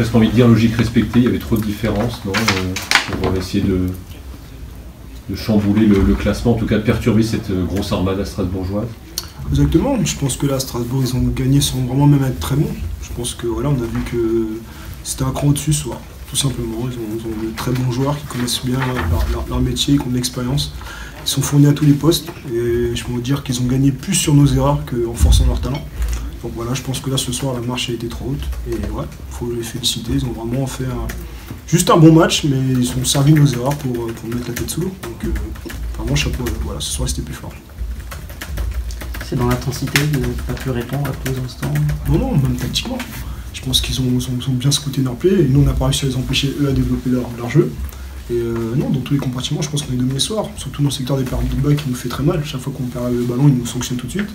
presque envie de dire logique respectée, il y avait trop de différences, non euh, Pour essayer de, de chambouler le, classement, en tout cas de perturber cette euh, grosse armada strasbourgeoise. Exactement, je pense que là, Strasbourg, ils ont gagné sans vraiment même être très bons. Je pense que voilà, on a vu que c'était un cran au-dessus ce soir, tout simplement. Ils ont, de très bons joueurs qui connaissent bien leur, métier, qui ont de l'expérience. Ils sont fournis à tous les postes et je peux vous dire qu'ils ont gagné plus sur nos erreurs qu'en forçant leur talent. Donc voilà, je pense que là ce soir la marche a été trop haute et ouais, faut les féliciter. Ils ont vraiment fait juste un bon match, mais ils ont servi nos erreurs pour, mettre la tête sous l'eau. Donc euh, vraiment chapeau, voilà, ce soir c'était plus fort. C'est dans l'intensité de ne pas plus répondre à tous les instants? Non, non, même tactiquement. Je pense qu'ils ont, bien scouté leur play et nous on n'a pas réussi à les empêcher eux à développer leur, jeu. Et euh, non, dans tous les compartiments, je pense qu'on est dominé ce soir, surtout dans le secteur des pertes de bas qui nous fait très mal. Chaque fois qu'on perd le ballon, ils nous sanctionnent tout de suite.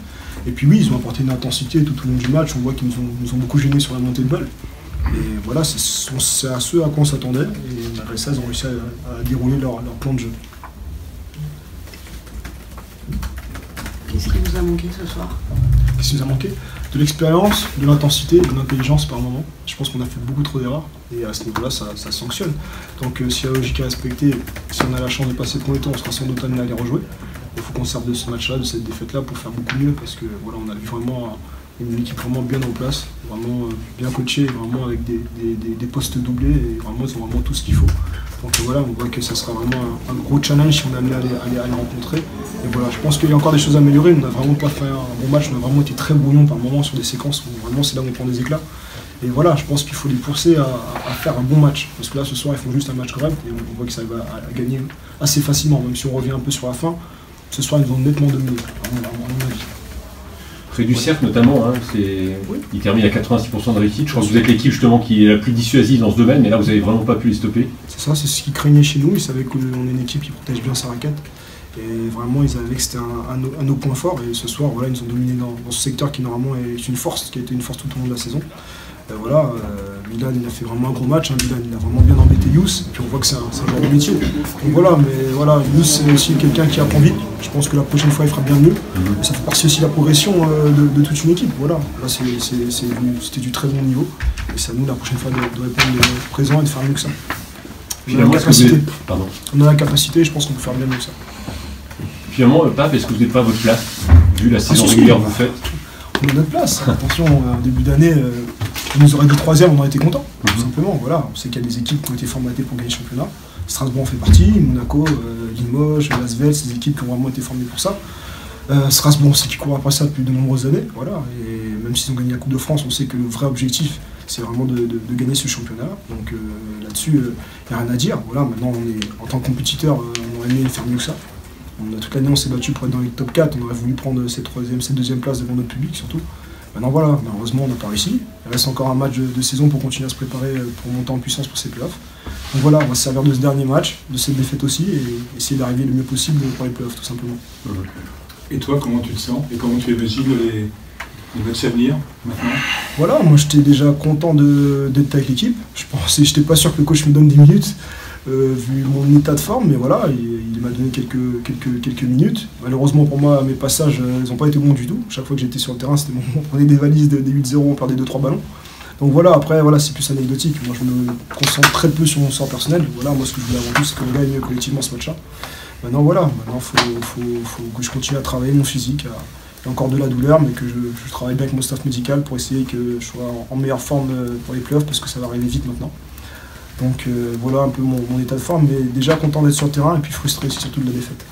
Et puis oui, ils ont apporté une intensité tout au long du match. On voit qu'ils nous ont, beaucoup gênés sur la montée de balle. Et voilà, c'est à ce à quoi on s'attendait. Et malgré ça, ils ont réussi à, dérouler leur, plan de jeu. Qu'est-ce qui vous a manqué ce soir? Qui nous a manqué De l'expérience, de l'intensité, de l'intelligence par moment. Je pense qu'on a fait beaucoup trop d'erreurs. Et à ce niveau-là, ça, sanctionne. Donc euh, si la logique est respectée, si on a la chance de passer les temps, on sera sans doute amené à les rejouer il faut qu'on serve de ce match-là, de cette défaite-là pour faire beaucoup mieux parce que voilà, on a vraiment une équipe vraiment bien en place, vraiment euh, bien coachée, vraiment avec des, postes doublés et vraiment ils ont vraiment tout ce qu'il faut. Donc voilà, on voit que ça sera vraiment un, gros challenge si on est amené à les, à, rencontrer. Et voilà, je pense qu'il y a encore des choses à améliorer. On n'a vraiment pas fait un bon match, on a vraiment été très brouillon par moments sur des séquences où vraiment c'est là où on prend des éclats. Et voilà, je pense qu'il faut les pousser à, faire un bon match. Parce que là, ce soir, ils font juste un match correct et on, voit que ça va à gagner assez facilement, même si on revient un peu sur la fin ce soir, ils vont nettement dominer, Près du cercle notamment, hein, il termine à 86% de réussite. Je crois que vous êtes l'équipe justement qui est la plus dissuasive dans ce domaine, mais là vous n'avez vraiment pas pu les stopper. C'est ça, c'est ce qu'ils craignaient chez nous. Ils savaient qu'on est une équipe qui protège bien sa raquette. Et vraiment, ils avaient que c'était un, un, nos points forts. Et ce soir, voilà, ils nous ont dominé dans, ce secteur qui normalement est une force, qui a été une force tout au long de la saison. voilà, euh, Milan il a fait vraiment un gros match, hein. Milan il a vraiment bien embêté Yous, et puis on voit que c'est un, un, genre de métier. Donc voilà, mais voilà, Yous c'est aussi quelqu'un qui apprend vite, je pense que la prochaine fois il fera bien mieux. Mhm. Ça fait partie aussi de la progression euh, de, toute une équipe. Voilà, là c'était du très bon niveau, et c'est à nous la prochaine fois de, répondre présent et de faire mieux que ça. On a, la capacité. on a la capacité, je pense qu'on peut faire bien mieux que ça. Finalement, Pape, est-ce que vous n'êtes pas à votre place, vu la saison ah, régulière que vous faites On est à notre place. Attention, en début d'année, euh, on nous aurait dit troisième, on aurait été content. Tout mhm. simplement, voilà. On sait qu'il y a des équipes qui ont été formatées pour gagner le championnat. Strasbourg en fait partie, Monaco, euh, Limoges, Lasvel, ces équipes qui ont vraiment été formées pour ça. Euh, Strasbourg, on sait qu'ils courent après ça depuis de nombreuses années, voilà. Et même s'ils ont gagné la Coupe de France, on sait que le vrai objectif, c'est vraiment de, gagner ce championnat. Donc euh, là-dessus, il n'y a rien à dire. Voilà, maintenant, on est, en tant que compétiteur, on aurait aimé faire mieux que ça. On a, toute l'année, on s'est battu pour être dans les top 4. On aurait voulu prendre cette troisième, cette deuxième place devant notre public, surtout. Maintenant voilà, malheureusement on n'a pas réussi. Il reste encore un match de, saison pour continuer à se préparer euh, pour monter en puissance pour ces playoffs. Donc voilà, on va se servir de ce dernier match, de cette défaite aussi, et essayer d'arriver le mieux possible pour les playoffs tout simplement. Et toi, comment tu te sens? Et comment tu imagines les, les matchs à venir maintenant? Voilà, moi j'étais déjà content d'être avec l'équipe. Je pensais, j'étais pas sûr que le coach me donne 10 minutes. Euh, vu mon état de forme, mais voilà, il, m'a donné quelques, quelques, quelques minutes. Malheureusement pour moi, mes passages, euh, ils n'ont pas été bons du tout. Chaque fois que j'étais sur le terrain, c'était on prenait des valises des 8-0, on perdait 2-3 ballons. Donc voilà, après, voilà, c'est plus anecdotique. Moi, je me concentre très peu sur mon sort personnel. Voilà, moi, ce que je voulais avant tout, c'est qu'on gagne collectivement ce match-là. Maintenant, voilà, maintenant, il faut, que je continue à travailler mon physique. Il y a encore de la douleur, mais que je, travaille bien avec mon staff médical pour essayer que je sois en meilleure forme euh, pour les playoffs, parce que ça va arriver vite maintenant. Donc euh, voilà un peu mon, état de forme, mais déjà content d'être sur le terrain et puis frustré surtout de la défaite.